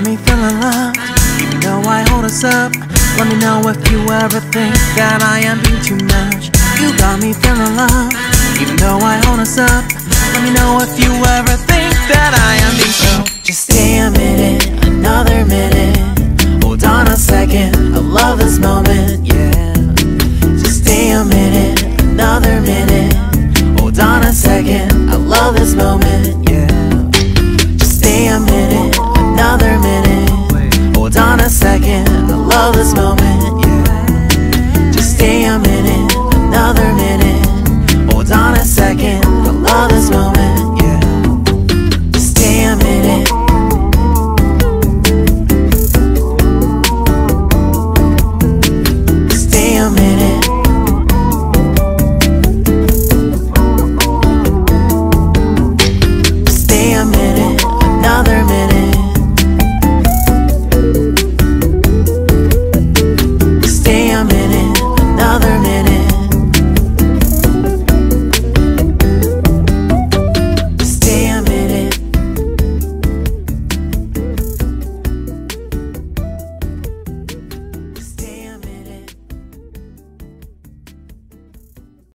got me feeling loved, even though I hold us up. Let me know if you ever think that I am being too much. You got me feeling loved, even though I hold us up. Let me know if you ever think that I am being so. Just stay a minute, another minute.